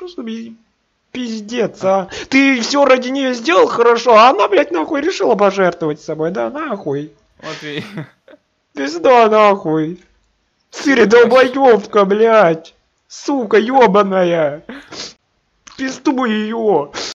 Что за пиздец, а? Ты все ради нее сделал хорошо, а она, блядь, нахуй решила пожертвовать собой, да, нахуй. Вот и Пизда нахуй. Сыри долбоёбка, блядь. Сука, ёбаная. Пизду ее.